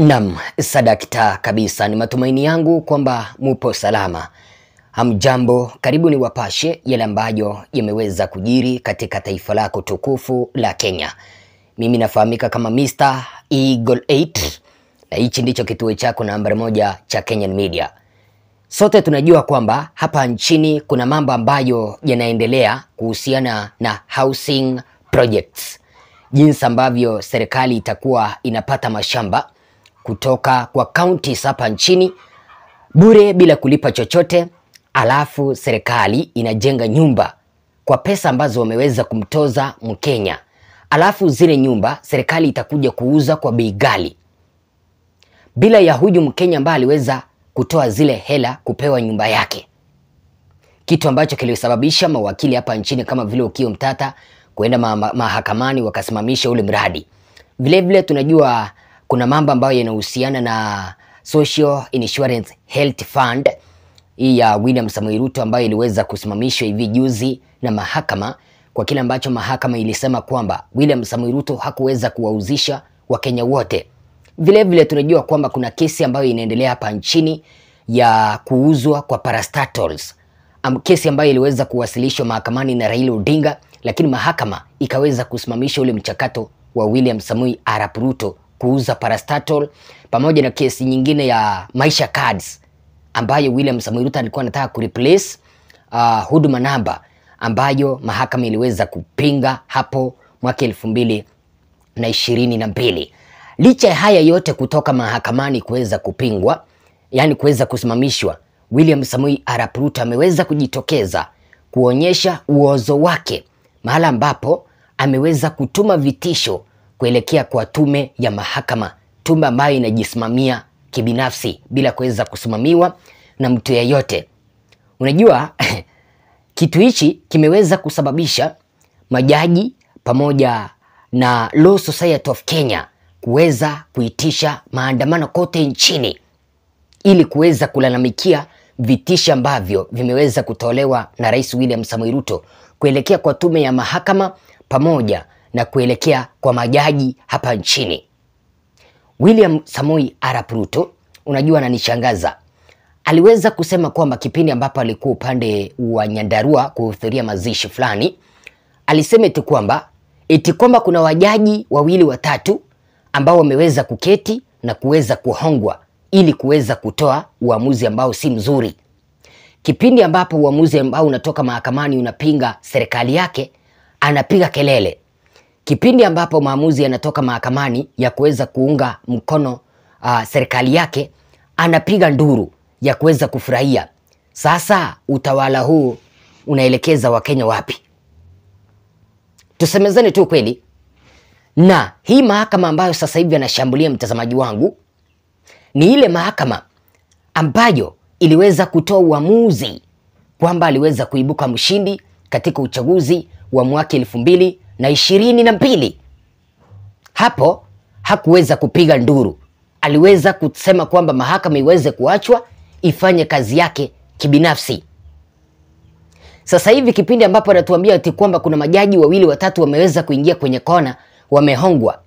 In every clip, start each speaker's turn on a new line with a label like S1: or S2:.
S1: Nam, sadakta kabisa. Ni matumaini yangu kwamba mupo salama. Hamjambo, karibu ni wapashe yale ambayo yameweza kujiri katika taifa lako tukufu la Kenya. Mimi nafahamika kama Mr. Eagle 8 na hichi ndicho kituo chako nambari moja cha Kenyan Media. Sote tunajua kwamba hapa nchini kuna mambo ambayo yanaendelea kuhusiana na housing projects, jinsi ambavyo serikali itakuwa inapata mashamba kutoka kwa counties hapa nchini bure bila kulipa chochote, alafu serikali inajenga nyumba kwa pesa ambazo wameweza kumtoza Mkenya, alafu zile nyumba serikali itakuja kuuza kwa bei ghali. Bila ya huyu Mkenya ambaye aliweza kutoa zile hela kupewa nyumba yake, kitu ambacho kilisababisha mawakili hapa nchini kama vile Ukio Mtata kuenda ma ma mahakamani wakasimamisha ule mradi. Vilevile vile tunajua kuna mambo ambayo yanahusiana na Social Insurance Health Fund hii ya William Samoei Ruto ambayo iliweza kusimamishwa hivi juzi na mahakama kwa kile ambacho mahakama ilisema kwamba William Samoei Ruto hakuweza kuwauzisha Wakenya wote. Vilevile vile tunajua kwamba kuna kesi ambayo inaendelea hapa nchini ya kuuzwa kwa parastatals. Am, kesi ambayo iliweza kuwasilishwa mahakamani na Raila Odinga, lakini mahakama ikaweza kusimamisha ule mchakato wa William Samoei Arap Ruto kuuza parastatal, pamoja na kesi nyingine ya Maisha Cards ambayo William Samoei Ruto alikuwa anataka kureplace uh, huduma namba ambayo mahakama iliweza kupinga hapo mwaka elfu mbili na ishirini na mbili. Licha ya haya yote kutoka mahakamani kuweza kupingwa, yani kuweza kusimamishwa, William Samoei Arap Ruto ameweza kujitokeza kuonyesha uozo wake mahala ambapo ameweza kutuma vitisho kuelekea kwa tume ya mahakama, tume ambayo inajisimamia kibinafsi bila kuweza kusimamiwa na mtu yeyote. Unajua kitu hichi kimeweza kusababisha majaji pamoja na Law Society of Kenya kuweza kuitisha maandamano kote nchini ili kuweza kulalamikia vitisho ambavyo vimeweza kutolewa na Rais William Samoei Ruto kuelekea kwa tume ya mahakama pamoja na kuelekea kwa majaji hapa nchini. William Samoei Arap Ruto, unajua ananishangaza, aliweza kusema kwamba kipindi ambapo alikuwa upande wa Nyandarua kuhudhuria mazishi fulani, alisema eti kwamba eti kwamba kuna wajaji wawili watatu ambao wameweza kuketi na kuweza kuhongwa ili kuweza kutoa uamuzi ambao si mzuri. Kipindi ambapo uamuzi ambao unatoka mahakamani unapinga serikali yake, anapiga kelele. Kipindi ambapo maamuzi yanatoka mahakamani ya kuweza kuunga mkono uh, serikali yake, anapiga nduru ya kuweza kufurahia. Sasa utawala huu unaelekeza Wakenya wapi? Tusemezane tu kweli na hii mahakama ambayo sasa hivi anashambulia mtazamaji wangu ni ile mahakama ambayo iliweza kutoa uamuzi kwamba aliweza kuibuka mshindi katika uchaguzi wa mwaka elfu mbili na ishirini na mbili. Hapo hakuweza kupiga nduru, aliweza kusema kwamba mahakama iweze kuachwa ifanye kazi yake kibinafsi. Sasa hivi kipindi ambapo anatuambia ati kwamba kuna majaji wawili watatu wameweza kuingia kwenye kona wamehongwa.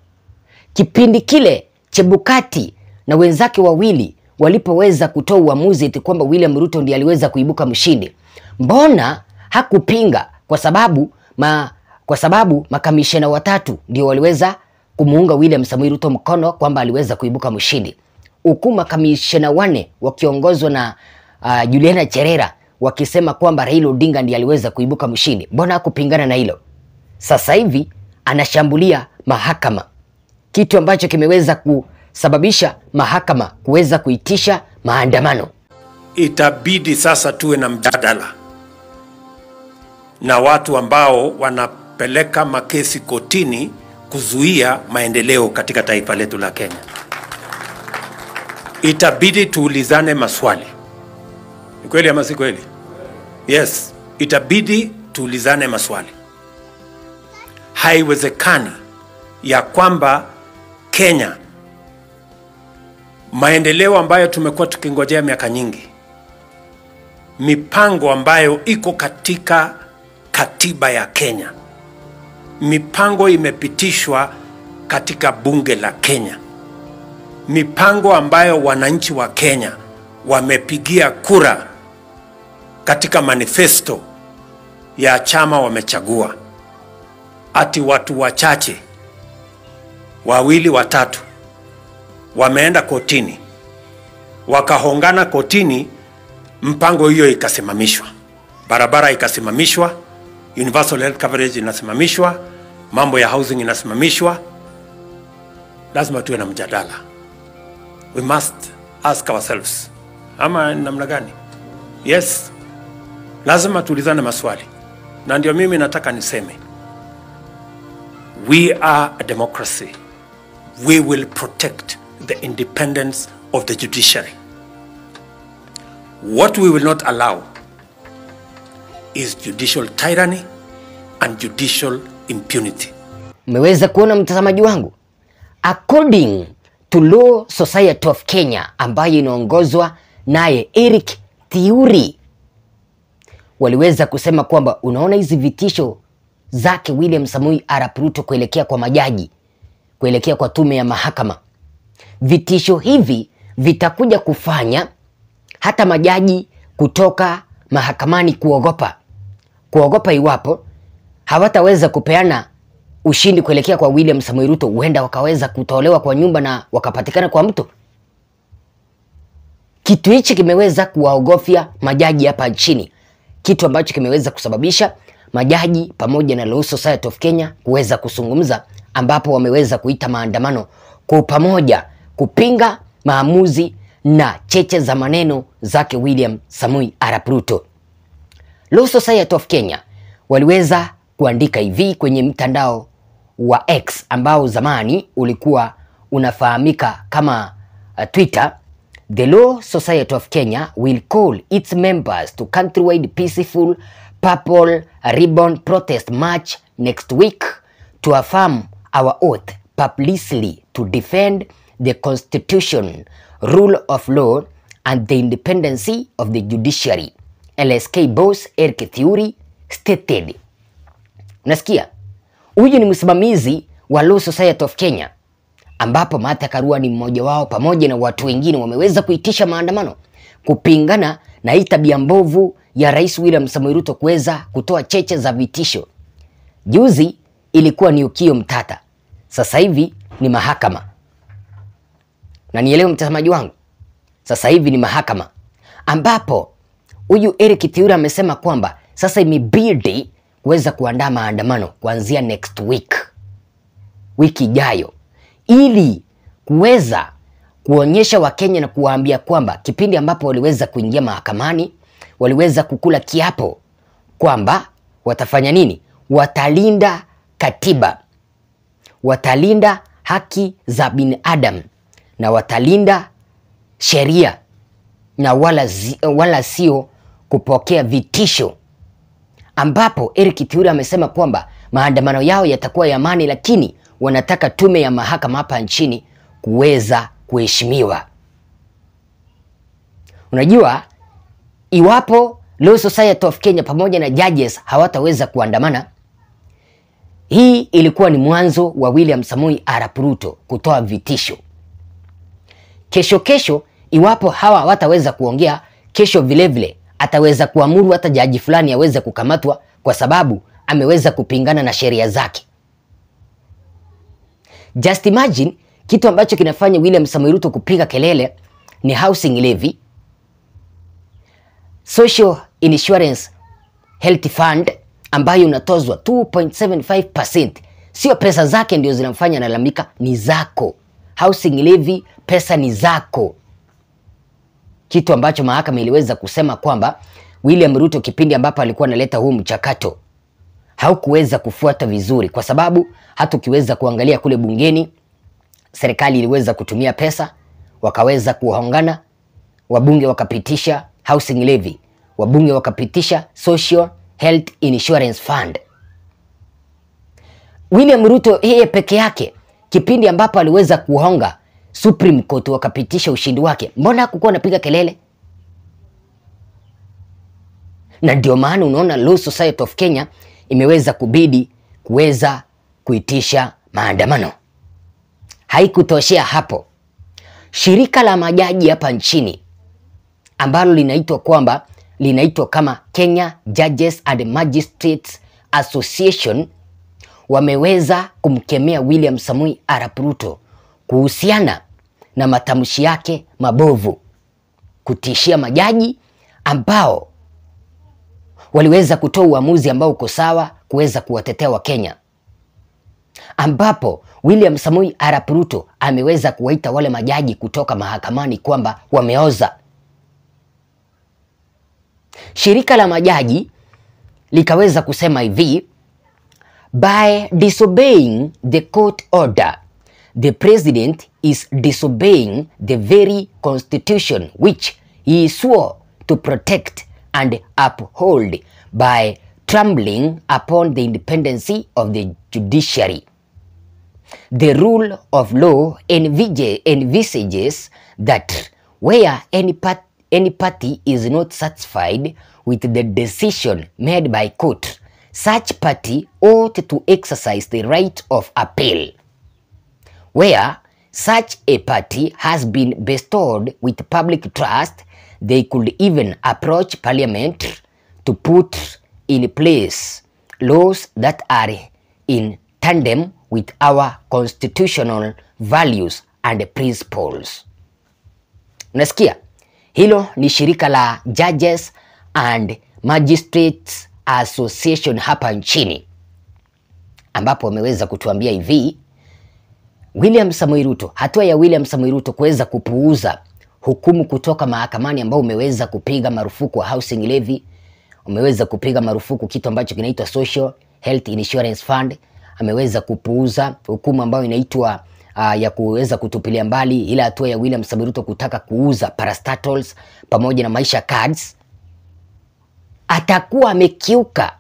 S1: Kipindi kile Chebukati na wenzake wawili walipoweza kutoa uamuzi ti kwamba William Ruto ndi aliweza kuibuka mshindi, mbona hakupinga? Kwa sababu ma, kwa sababu makamishena watatu ndio waliweza kumuunga William Samoei Ruto mkono kwamba aliweza kuibuka mshindi, huku makamishena wane wakiongozwa na uh, Juliana Cherera wakisema kwamba Raila Odinga ndiye aliweza kuibuka mshindi. Mbona hakupingana na hilo? Sasa hivi anashambulia mahakama, kitu ambacho kimeweza kusababisha mahakama kuweza kuitisha maandamano.
S2: Itabidi sasa tuwe na mjadala na watu ambao wanapeleka makesi kotini kuzuia maendeleo katika taifa letu la Kenya. Itabidi tuulizane maswali. Ni kweli ama si kweli? Yes, itabidi tuulizane maswali. Haiwezekani ya kwamba Kenya maendeleo ambayo tumekuwa tukingojea miaka nyingi, mipango ambayo iko katika katiba ya Kenya, mipango imepitishwa katika bunge la Kenya, mipango ambayo wananchi wa Kenya wamepigia kura katika manifesto ya chama wamechagua, ati watu wachache wawili watatu wameenda kotini, wakahongana kotini, mpango hiyo ikasimamishwa, barabara ikasimamishwa, universal health coverage inasimamishwa, mambo ya housing inasimamishwa. Lazima tuwe na mjadala, we must ask ourselves, ama namna gani? Yes, lazima tuulizane maswali, na ndio mimi nataka niseme we are a democracy. We will protect the independence of the judiciary. What we will not allow is judicial tyranny and judicial impunity.
S1: Mmeweza kuona mtazamaji wangu, according to Law Society of Kenya ambayo inaongozwa naye Eric Thiuri, waliweza kusema kwamba unaona hizi vitisho zake William samui Arap Ruto kuelekea kwa majaji, kuelekea kwa tume ya mahakama, vitisho hivi vitakuja kufanya hata majaji kutoka mahakamani kuogopa, kuogopa iwapo hawataweza kupeana ushindi kuelekea kwa William Samoei Ruto, huenda wakaweza kutolewa kwa nyumba na wakapatikana kwa mtu. Kitu hichi kimeweza kuwaogofya majaji hapa nchini, kitu ambacho kimeweza kusababisha majaji pamoja na Law Society of Kenya kuweza kuzungumza, ambapo wameweza kuita maandamano kwa pamoja kupinga maamuzi na cheche za maneno zake William Samoei Arap Ruto. Law Society of Kenya waliweza kuandika hivi kwenye mtandao wa X ambao zamani ulikuwa unafahamika kama uh, Twitter. The Law Society of Kenya will call its members to countrywide peaceful purple ribbon protest march next week to affirm our oath publicly to defend the constitution, rule of law and the independency of the judiciary. LSK boss Eric Thiuri stated. Unasikia? Huyu ni msimamizi wa Law Society of Kenya ambapo Martha Karua ni mmoja wao pamoja na watu wengine wameweza kuitisha maandamano kupingana na hii tabia mbovu ya Rais William Samoei Ruto kuweza kutoa cheche za vitisho. Juzi ilikuwa ni ukio mtata, sasa hivi ni mahakama. Na nielewe mtazamaji wangu, sasa hivi ni mahakama ambapo huyu Eric Thiura amesema kwamba sasa imebidi kuweza kuandaa maandamano kuanzia next week, wiki ijayo, ili kuweza kuonyesha Wakenya na kuwaambia kwamba kipindi ambapo waliweza kuingia mahakamani waliweza kukula kiapo kwamba watafanya nini? Watalinda katiba, watalinda haki za binadamu na watalinda sheria na wala, zi, wala sio kupokea vitisho, ambapo Eric Thiuri amesema kwamba maandamano yao yatakuwa ya amani, lakini wanataka tume ya mahakama hapa nchini kuweza kuheshimiwa. Unajua, iwapo Law Society of Kenya pamoja na judges hawataweza kuandamana, hii ilikuwa ni mwanzo wa William Samoei Arap Ruto kutoa vitisho. Kesho kesho, iwapo hawa hawataweza kuongea, kesho vilevile vile, ataweza kuamuru hata jaji fulani aweze kukamatwa kwa sababu ameweza kupingana na sheria zake. Just imagine kitu ambacho kinafanya William Samoei Ruto kupiga kelele ni housing levy, Social Insurance Health Fund ambayo unatozwa 2.75%. Sio pesa zake ndio zinamfanya analalamika, ni zako. Housing levy, pesa ni zako, kitu ambacho mahakama iliweza kusema kwamba William Ruto kipindi ambapo alikuwa analeta huu mchakato haukuweza kufuata vizuri, kwa sababu hata ukiweza kuangalia kule bungeni, serikali iliweza kutumia pesa, wakaweza kuhongana, wabunge wakapitisha housing levy, wabunge wakapitisha Social Health Insurance Fund. William Ruto yeye peke yake kipindi ambapo aliweza kuhonga Supreme Court wakapitisha ushindi wake, mbona hakukuwa anapiga kelele? Na ndio maana unaona Law Society of Kenya imeweza kubidi kuweza kuitisha maandamano. Haikutoshea hapo, shirika la majaji hapa nchini ambalo linaitwa kwamba linaitwa kama Kenya Judges and Magistrates Association wameweza kumkemea William samui Arap Ruto kuhusiana na matamshi yake mabovu, kutishia majaji ambao waliweza kutoa uamuzi ambao uko sawa kuweza kuwatetea Wakenya, ambapo William samui Arap Ruto ameweza kuwaita wale majaji kutoka mahakamani kwamba wameoza. Shirika la majaji likaweza kusema hivi, by disobeying the court order the president is disobeying the very constitution which he swore to protect and uphold by trembling upon the independency of the judiciary. The rule of law envis envisages that where any, part, any party is not satisfied with the decision made by court, such party ought to exercise the right of appeal. Where such a party has been bestowed with public trust, they could even approach parliament to put in place laws that are in tandem with our constitutional values and principles. Unasikia? Hilo ni shirika la Judges and Magistrates Association hapa nchini ambapo wameweza kutuambia hivi William Samoei Ruto, hatua ya William Samoei Ruto kuweza kupuuza hukumu kutoka mahakamani ambao umeweza kupiga marufuku wa housing levy, umeweza kupiga marufuku kitu ambacho kinaitwa Social Health Insurance Fund, ameweza kupuuza hukumu ambayo inaitwa uh, ya kuweza kutupilia mbali ile hatua ya William Samoei Ruto kutaka kuuza parastatals pamoja na maisha cards, atakuwa amekiuka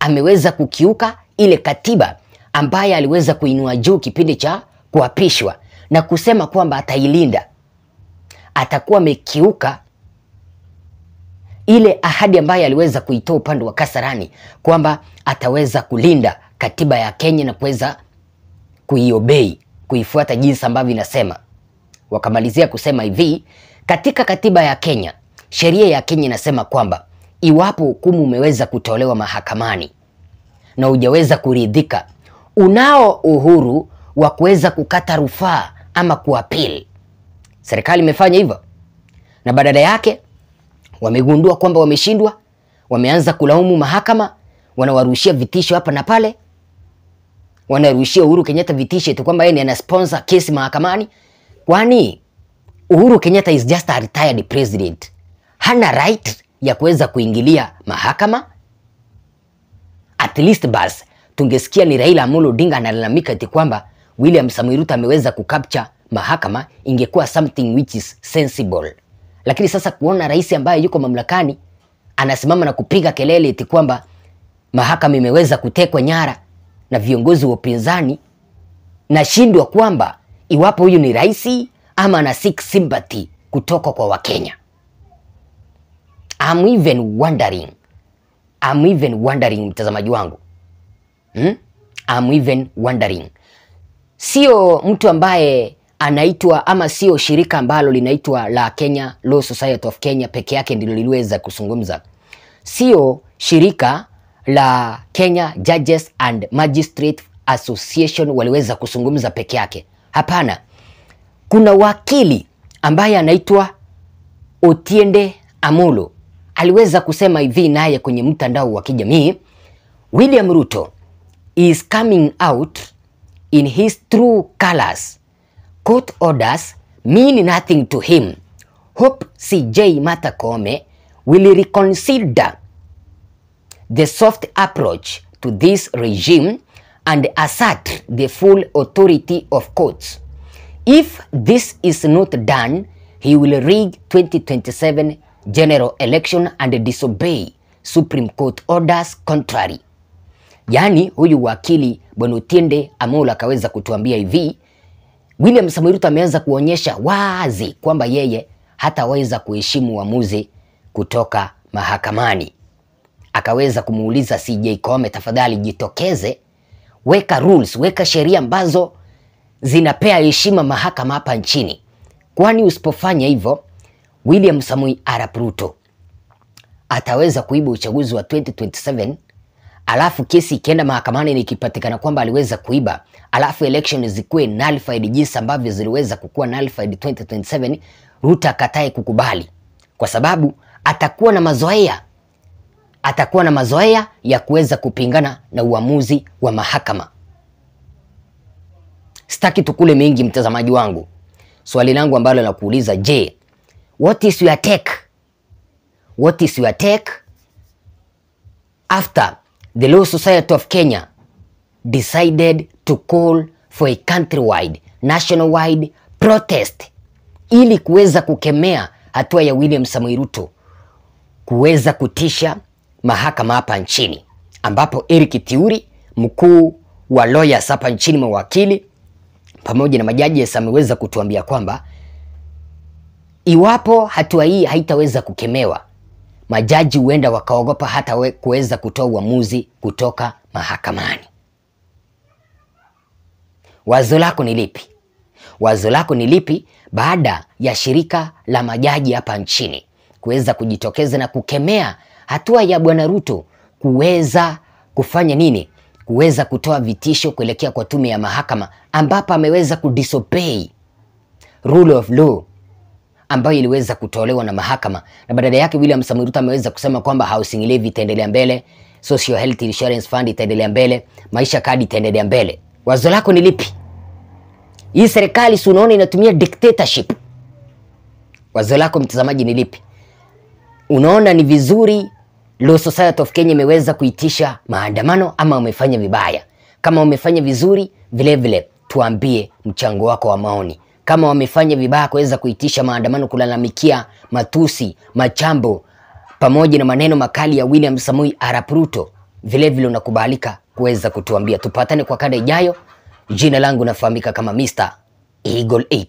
S1: ameweza kukiuka ile katiba ambaye aliweza kuinua juu kipindi cha kuapishwa na kusema kwamba atailinda. Atakuwa amekiuka ile ahadi ambayo aliweza kuitoa upande wa Kasarani kwamba ataweza kulinda katiba ya Kenya na kuweza kuiobei, kuifuata jinsi ambavyo inasema. Wakamalizia kusema hivi, katika katiba ya Kenya, sheria ya Kenya inasema kwamba iwapo hukumu umeweza kutolewa mahakamani na hujaweza kuridhika, unao uhuru wa kuweza kukata rufaa ama kuapili. Serikali imefanya hivyo, na badala yake wamegundua kwamba wameshindwa, wameanza kulaumu mahakama, wanawarushia vitisho hapa na pale, wanarushia Uhuru Kenyatta vitisho tu kwamba yeye ndiye anasponsor kesi mahakamani, kwani Uhuru Kenyatta is just a retired president, hana right ya kuweza kuingilia mahakama. At least bas tungesikia ni Raila Amolo Odinga analalamika eti kwamba William Samoei Ruto ameweza kukapcha mahakama, ingekuwa something which is sensible. Lakini sasa kuona rais ambaye yuko mamlakani anasimama na kupiga kelele eti kwamba mahakama imeweza kutekwa nyara na viongozi wa upinzani, nashindwa kwamba iwapo huyu ni rais ama ana seek sympathy kutoka kwa Wakenya. I'm even wondering, I'm even wondering mtazamaji wangu hmm? I'm even wondering, sio mtu ambaye anaitwa ama sio shirika ambalo linaitwa la Kenya Law Society of Kenya peke yake ndilo liliweza kuzungumza, sio shirika la Kenya Judges and Magistrate Association waliweza kuzungumza peke yake. Hapana, kuna wakili ambaye anaitwa Otiende Amolo. Aliweza kusema hivi naye kwenye mtandao wa kijamii, William Ruto is coming out in his true colors. Court orders mean nothing to him. Hope CJ Martha Koome will reconsider the soft approach to this regime and assert the full authority of courts. If this is not done, he will rig 2027 general election and disobey Supreme Court orders contrary. Yaani huyu wakili Bwana Otiende Amolo akaweza kutuambia hivi, William Samoei Ruto ameanza kuonyesha wazi kwamba yeye hataweza kuheshimu uamuzi kutoka mahakamani. Akaweza kumuuliza CJ Koome, tafadhali jitokeze, weka rules, weka sheria ambazo zinapea heshima mahakama hapa nchini. kwani usipofanya hivyo William Samoei Arap Ruto ataweza kuiba uchaguzi wa 2027 alafu kesi ikienda mahakamani nikipatikana ikipatikana kwamba aliweza kuiba, alafu election zikuwe nullified jinsi ambavyo ziliweza kukuwa nullified 2027, Ruto akatae kukubali, kwa sababu atakuwa na mazoea, atakuwa na mazoea ya kuweza kupingana na uamuzi wa mahakama. Sitaki tukule mengi, mtazamaji wangu. Swali langu ambalo nakuuliza, je, what is your take? What is your take after the Law Society of Kenya decided to call for a countrywide, nationwide protest ili kuweza kukemea hatua ya William Samoei Ruto kuweza kutisha mahakama hapa nchini, ambapo Eric Tiuri mkuu wa lawyers hapa nchini, mawakili pamoja na majaji ameweza kutuambia kwamba iwapo hatua hii haitaweza kukemewa, majaji huenda wakaogopa hata we- kuweza kutoa uamuzi kutoka mahakamani. Wazo lako ni lipi? Wazo lako ni lipi baada ya shirika la majaji hapa nchini kuweza kujitokeza na kukemea hatua ya Bwana Ruto kuweza kufanya nini? Kuweza kutoa vitisho kuelekea kwa tume ya mahakama ambapo ameweza kudisobey rule of law ambayo iliweza kutolewa na mahakama, na badala yake William Samoei Ruto ameweza kusema kwamba housing levy itaendelea mbele, social health insurance fund itaendelea mbele, maisha kadi itaendelea mbele. Wazo lako ni lipi? Hii serikali si unaona inatumia dictatorship. Wazo lako mtazamaji ni lipi? Unaona ni vizuri Law Society of Kenya imeweza kuitisha maandamano ama umefanya vibaya? Kama umefanya vizuri, vile vile tuambie mchango wako wa maoni. Kama wamefanya vibaya kuweza kuitisha maandamano kulalamikia matusi, machambo pamoja na maneno makali ya William Samoei Arap Ruto, vile vile unakubalika kuweza kutuambia. Tupatane kwa kada ijayo. Jina langu nafahamika kama Mr. Eagle 8.